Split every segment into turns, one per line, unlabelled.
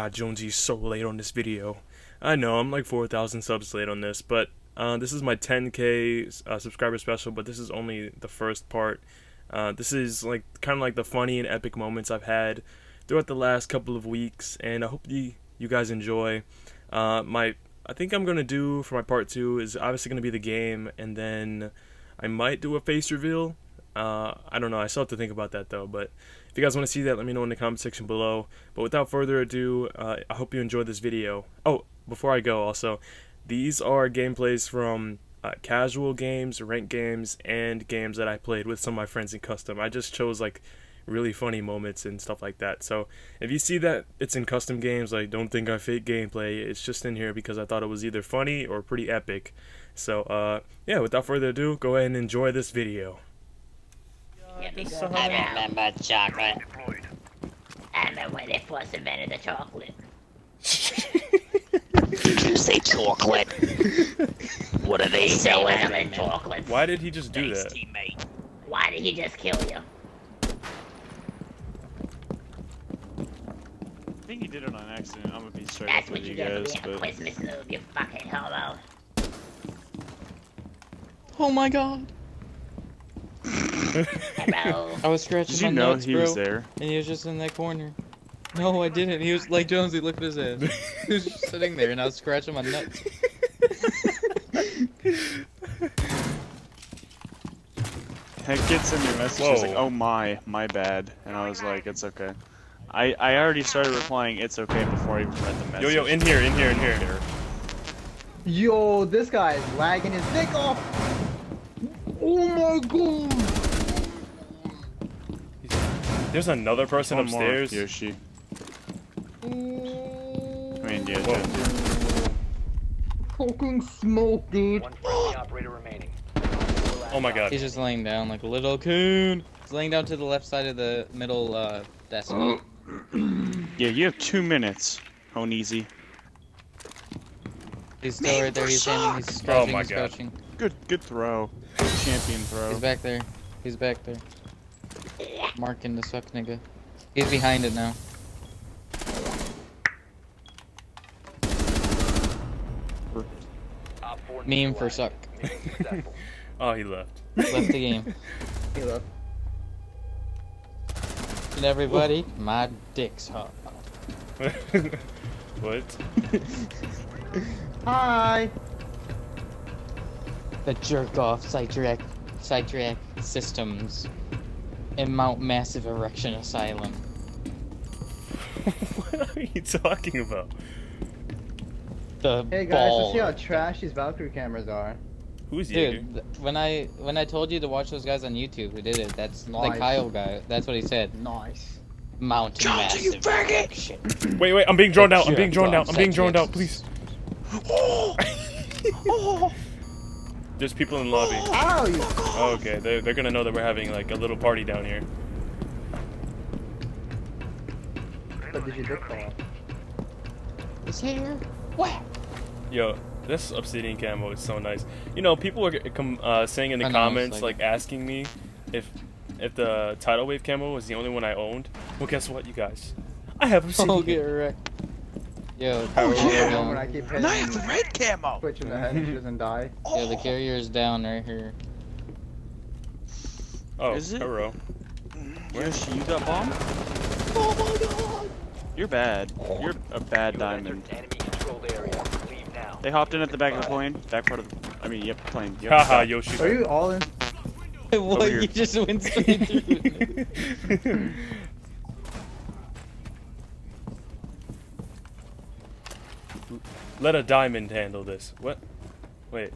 God, Jonezzy's so late on this video. I know, I'm like 4,000 subs late on this, but uh, this is my 10k uh, subscriber special, but this is only the first part. Uh, this is like kind of like the funny and epic moments I've had throughout the last couple of weeks, and I hope you, you guys enjoy. Uh, my I think I'm gonna do for my part two is obviously gonna be the game, and then I might do a face reveal. Uh, I don't know. I still have to think about that though. But if you guys want to see that, let me know in the comment section below. But without further ado, uh, I hope you enjoyed this video. Oh, before I go, also, these are gameplays from uh, casual games, ranked games, and games that I played with some of my friends in custom. I just chose like really funny moments and stuff like that. So if you see that it's in custom games, like don't think I fake gameplay. It's just in here because I thought it was either funny or pretty epic. So uh, yeah, without further ado, go ahead and enjoy this video.
I remember chocolate. I remember when they first invented the chocolate.
Did you say chocolate? what are they
They say
selling?
selling chocolate.
Why did he just do
Thanks,
that?
teammate.
Why did he just kill you?
I think he did it on accident. I'm gonna be straight
That's
up
what
with
you
you
get for
guys,
being a
but
Christmas noob, you fucking homo.
Oh my god.
Hello.
I was scratching
did
my
you know
nuts,
he
bro,
was there?
and he was just in that corner. No, I didn't. He was like Jonezzy. Look at his head. he was just sitting there, and I was scratching my nuts.
Heck gets in your message. He's like, "Oh my, my bad," and I was like, "It's okay." I I already started replying, "It's okay" before I even read the message.
Yo
message.
yo, in here, in here, in here.
Yo, this guy is lagging his dick off. Oh my god.
There's another person
One more,
upstairs.
Yoshi. I mean, yeah,
Whoa.
Jonezzy.
Fucking smoke, dude.
One operator remaining.
Oh my god.
He's just laying down like a little coon. He's laying down to the left side of the middle uh, desk.
Yeah, you have two minutes. Oneasy.
He's still right there. He's standing. He's
Oh my
he's
God.
crouching.
Good, good throw. Champion throw.
He's back there. He's back there. Marking the suck nigga. He's behind it now. Meme for suck.
Oh, he left.
Left the game.
He left.
And everybody, my dick's hot.
what?
Hi.
The jerk off sidetrack sidetrack systems in Mount Massive Erection Asylum.
what are you talking about?
The
Hey guys,
ball.
let's see how trash these Valkyrie cameras are.
Who's you?
Dude, th- when I when I told you to watch those guys on YouTube who did it, that's
nice.
the Kyle guy. That's what he said.
Nice.
Mountain massive erection.
Wait, wait, I'm being drawn out. I'm being
Jerk
drawn out. I'm being drawn out,
sidetracks.
please. There's people in the lobby. Oh, okay, they're, they're gonna know that we're having like a little party down here.
What did you dick fall off?
His hair. What?
Yo, this obsidian camo is so nice. You know, people are com- uh, saying in the
I know,
comments,
like-
like asking me if if the tidal wave camo was the only one I owned. Well, guess what, you guys? I have obsidian.
Oh, get wrecked. Yo,
Oh,
carrier
yeah.
down.
When I keep hitting
And I have the red camo.
Twitch in the head, she doesn't die.
Yo, the carrier is down right here.
Oh,
Is it?
hello.
Yoshi, you got bomb?
Oh my god.
You're bad. Oh. You're a bad
You
diamond.
enemy controlled area. Leave now.
They hopped in at the back of the plane. Back part of the. I mean, yep, plane. Yep.
Haha. Yoshi.
Are you all in?
what? You just went straight through.
Let a diamond handle this. What? Wait.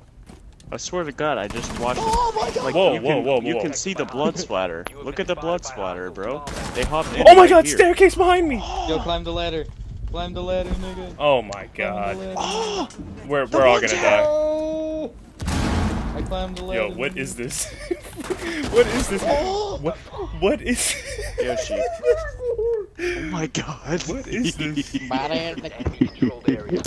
I swear to God, I just watched.
Oh my god.
Like,
Whoa,
you
whoa,
can,
whoa,
You
whoa.
can see the blood splatter. Look at the blood splatter, bro. They hopped in.
Oh my
right
god,
here.
staircase behind me!
Yo, climb the ladder. Climb the ladder, nigga.
Oh my god.
Oh,
We're, we're all gonna die.
Oh!
I climbed the ladder.
Yo, what
nigga.
is this? what is this? What? What is?
Yoshi. Oh my God.
What is this?
Body.
Enemy controlled area.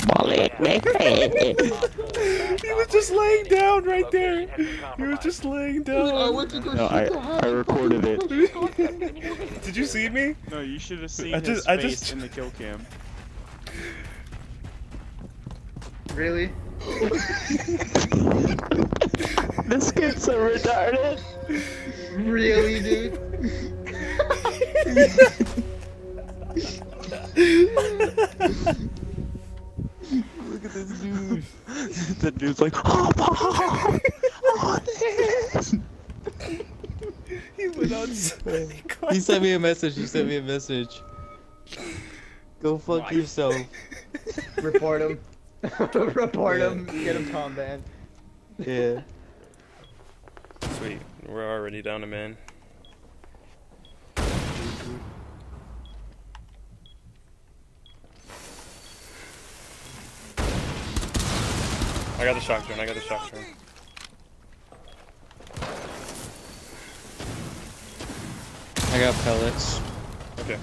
he was just laying down right there. He was just laying down.
I went to go No, I, I recorded it.
Did you see me?
No, you should have seen
I
his
just- I
face
just-
in the kill cam.
Really?
This kid's so retarded.
Really, dude?
Look at this dude. the dude's like, oh, oh, oh, this.
he went out so
He sent me a message. He sent me a message. Go fuck yourself.
Report him. Report him. Get him Tom banned.
Yeah.
Sweet, we're already down a man. I got the shotgun, I got the shotgun.
I got pellets.
Okay.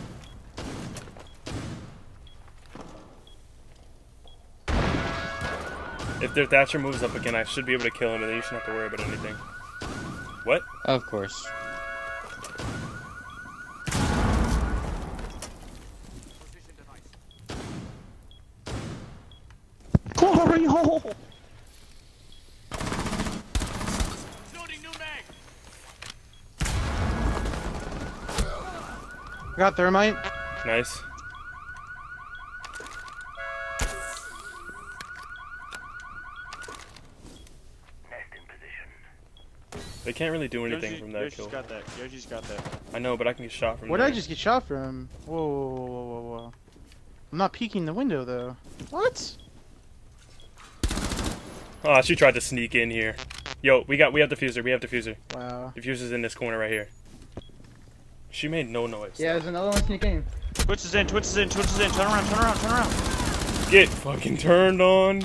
If their Thatcher moves up again, I should be able to kill him, and then you shouldn't have to worry about anything. What?
Of course.
Glory hole.
Got thermite.
Nice. They can't really do anything
Yoshi,
from that
Yoshi's
kill.
got that. Yoshi's got that.
I know, but I can get shot from
Where did. I just get shot from? Whoa, whoa, whoa, whoa, whoa, whoa. I'm not peeking the window though. What?
Oh, she tried to sneak in here. Yo, we got, we have defuser, we have defuser.
Wow.
Defuser's in this corner right here. She made no noise.
Yeah, there's another one sneaking.
Twitch is in, Twitch is in, Twitch is in. Turn around, turn around, turn around.
Get fucking turned on.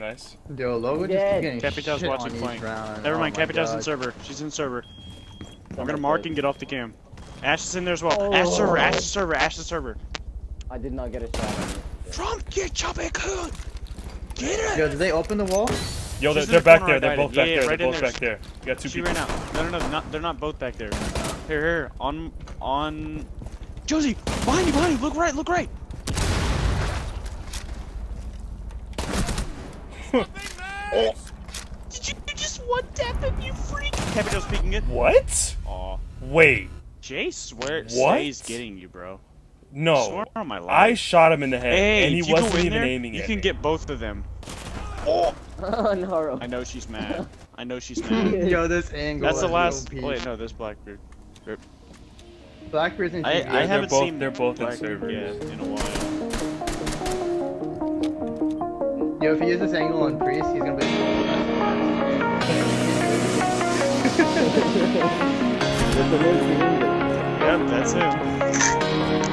Nice.
Yo, Logo just
Dead.
keep getting
Capital's watching
on these
flank.
rounds.
Never
Oh
mind,
my
Capital's in server. She's in server. I'm gonna mark and get off the cam. Ash is in there as well. Ash oh. server, Ash is server, Ash is server.
I did not get a shot on you.
Trump, get Chubby Coon! Get it!
Yo, did they open the wall?
Yo, they're, they're back there. They're both back
Yeah,
there.
right
They're both
there.
back there. You got two
She
people.
ran out. No, no, no, not, they're not both back there. Here, here, on, on. Josie, behind you, behind you. Look right, look right. Oh. Did you just one tap him, you freak? Capital speaking it.
What?
Aw.
Wait.
Jay swear
What?
stays getting you, bro.
No.
Swear on my life.
I shot him in the head,
Hey,
and he
you
wasn't even
there,
aiming
You
at
can
me.
get both of them. Oh,
Oh no.
I know she's mad. I know she's mad.
Yo, this angle.
That's the last.
OP.
Wait, no, this Blackbeard.
Blackbeard's in
I,
TV.
I
they're
haven't
both-
seen
they're both in servers.
yet in a while.
Yo, if he uses this angle on Priest, he's gonna be.
Oh, that's the most
Yep, that's him.